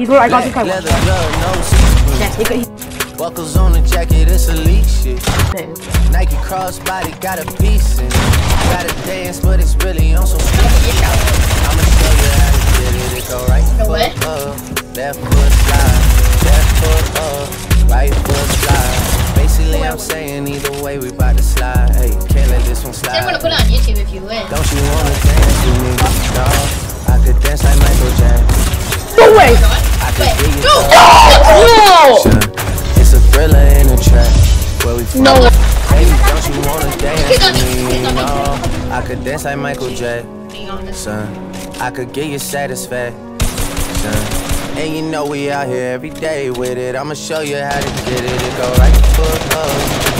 He's what I got to play Leather glove, no sequins. Yeah, he, he, Buckles on the jacket, it's elite shit. Nike crossbody got a piece in. Gotta dance, but it's really on some street shit. I'ma show you how to get it. It go right foot what? up, left foot slide, left foot up, right foot slide. Basically, I'm saying either way we bout to slide. Hey, can't let this one I'm gonna put it on YouTube if you win. Don't you wanna dance with me? No, I could dance like Michael Jackson. No way! Track. Where we from? No. Baby, don't you wanna dance with me. me? He's on me. No, I could dance like Michael Jackson. Being. I could get you satisfaction. And you know we out here every day with it. I'ma show you how to get it. It go right foot up,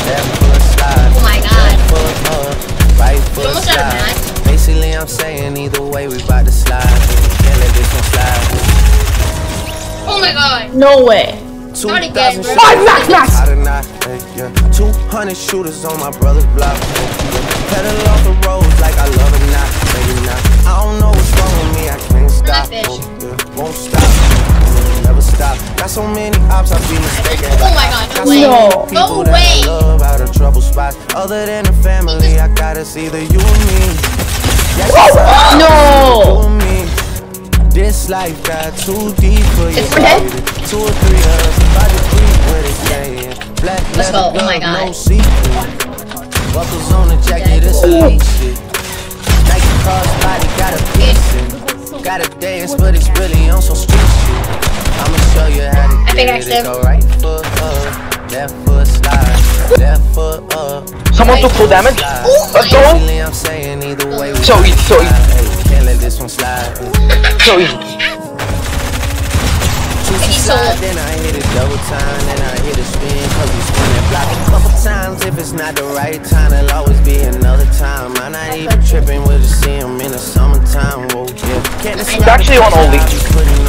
left foot slide. Oh my God. Left foot up, right foot almost out of slide. Basically, I'm saying either way we bout to slide. Can't let this one slide. Oh my god. No way. Not again, bro. Five max max! How to not, hey, yeah. 200 shooters on my brother's block. Pedal off the roads like I love it, not, maybe not. I don't know what's wrong with me, I can't stop. Oh, yeah, won't stop, never stop. Got so many ops, I be mistaken. Oh my God, no way. many No. people No that I way. love out of trouble spots. Other than the family, I got it's either you or me. Yes, it's either oh! No! This life got too deep for you. It's baby. Two or three of us about to creep where they saying. Black Let's go. Oh my glove, no God. Buckles on the jacket, it's elite shit. Nike crossbody got a piece in. Gotta dance, but it's really on some street shit. I'ma show you how to I get pickaxed it. It him. go right foot up, left foot slide, left foot up. Someone took full damage. slide. Let's go. Basically, I'm saying either way we So bout easy, so easy. slide. Hey, Can't let this one slide. So easy. Choose He to then I hit it double time, then I hit it spin, cause we spin that block a couple times. If it's not the right time, it'll always be another time. I'm not even tripping, we'll just see him in the summertime. Whoa, yeah. Can't actually on only.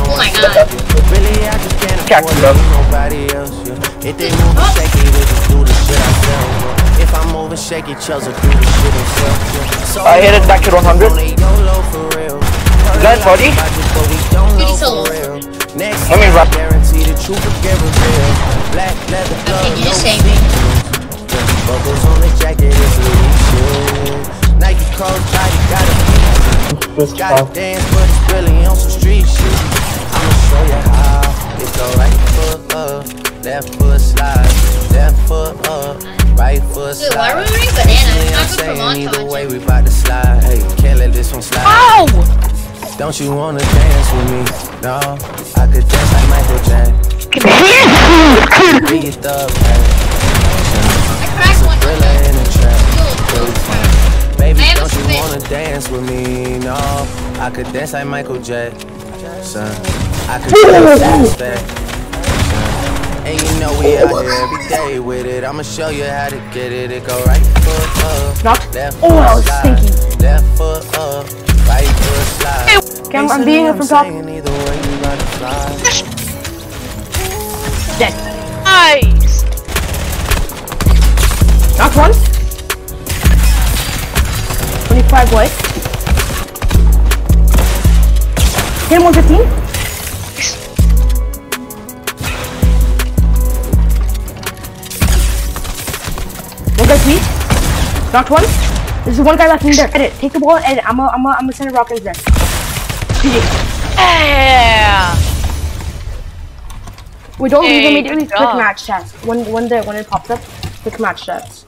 Oh my God. Really, I just Cactus afford it up. with nobody else, yeah. If they moving Oh. shaky, we just do If I'm moving shaky, Chelsea do the shit himself, yeah. So I hit it back to 100. on a YOLO for real. Guys, buddy. But we don't know Pretty solo. for real. Next Let me time, wrap- guarantee the truth will get revealed. Black leather glove, Okay, you no just saved me. sequins. Buckles on the jacket, it's elite shit. Nike crossbody got a. Gotta dance, but it's really on some street shit. I'ma show you how. It go right foot up, left foot slide, left foot up, right foot Dude, slide. why were we eating banana? Basically, It's I'm not good for saying either montage. way we bout to slide. Hey, can't let this one slide. Ow! Don't you wanna dance with me? No, I could dance like Michael Jackson. Be your thug, hey. I cracked one. Thriller in the trap. Dude, dude. Baby, I have a don't you wanna dance with me? No, I could dance like Michael Jackson. I could dance that. And you know we out here every day with it. I'ma show you how to get it. It go right foot up, Knocked. left Oh, foot that was slide, stinky. left foot up, right foot slide. Okay, I'm- I'm beating it from top. Either way you gotta fly. Dead. Nice. Knocked one. 25 white. Hit him 115. Knocked one. There's one guy left in there. Edit. Take the ball and. I'm gonna I'm gonna I'm gonna send a rocket in there. GG. Yeah. We don't leave Hey, immediately. good Quick match chats. When when the when it pops up, quick match chats.